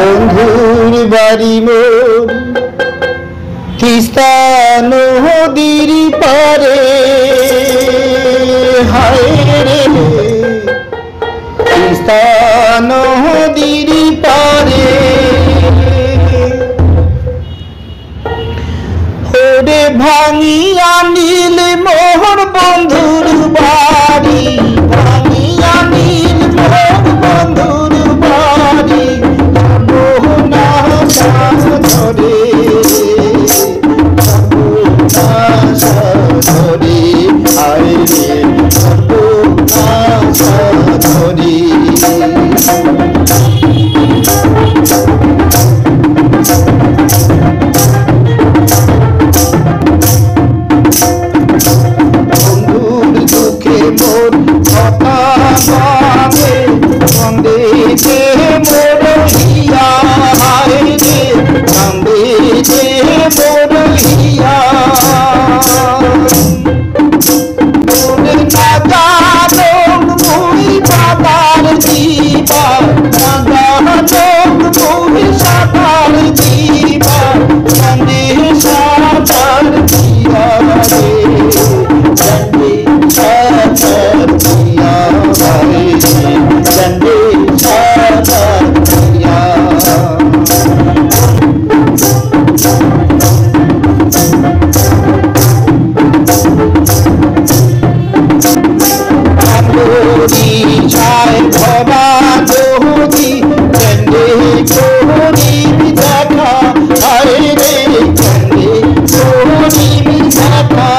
বন্ধুর বাড়ি মোর তিস্তা নদীর পারে। হায় রে তিস্তা নদী ধরি ধরা কোহরি চন্ডে কোহরি দেখা আরে রে চন্ডে কোহরি দেখা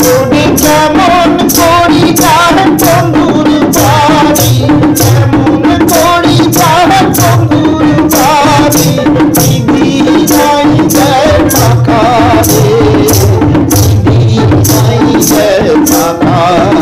তুমি কেমন করি যার বন্ধুর বাড়ি, কেমন করি যার বন্ধুর বাড়ি দিদি যাই যায় থাকা রে দিদি যাই যায় থাকা